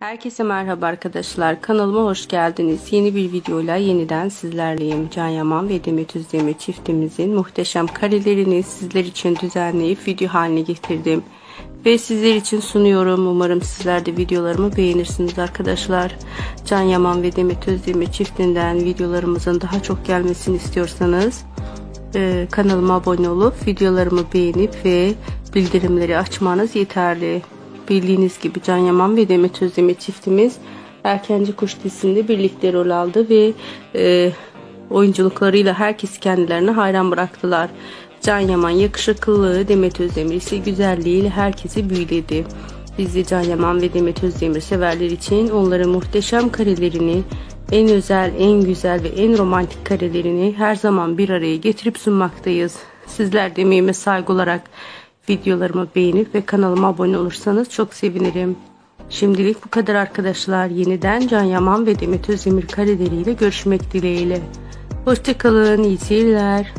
Herkese merhaba arkadaşlar. Kanalıma hoş geldiniz. Yeni bir videoyla yeniden sizlerleyim. Can Yaman ve Demet Özdemir çiftimizin muhteşem karelerini sizler için düzenleyip video haline getirdim. Ve sizler için sunuyorum. Umarım sizler de videolarımı beğenirsiniz arkadaşlar. Can Yaman ve Demet Özdemir çiftinden videolarımızın daha çok gelmesini istiyorsanız e, kanalıma abone olup videolarımı beğenip ve bildirimleri açmanız yeterli. Bildiğiniz gibi Can Yaman ve Demet Özdemir çiftimiz Erkenci Kuş dizisinde birlikte rol aldı ve e, oyunculuklarıyla herkes kendilerine hayran bıraktılar. Can Yaman yakışıklılığı, Demet Özdemir ise güzelliğiyle herkesi büyüledi. Dizi Can Yaman ve Demet Özdemir severler için onların muhteşem karelerini, en özel, en güzel ve en romantik karelerini her zaman bir araya getirip sunmaktayız. Sizler de emeğime saygı olarak videolarımı beğenip ve kanalıma abone olursanız çok sevinirim. Şimdilik bu kadar arkadaşlar. Yeniden Can Yaman ve Demet Özdemir kareleriyle görüşmek dileğiyle. Hoşçakalın, iyi seyirler.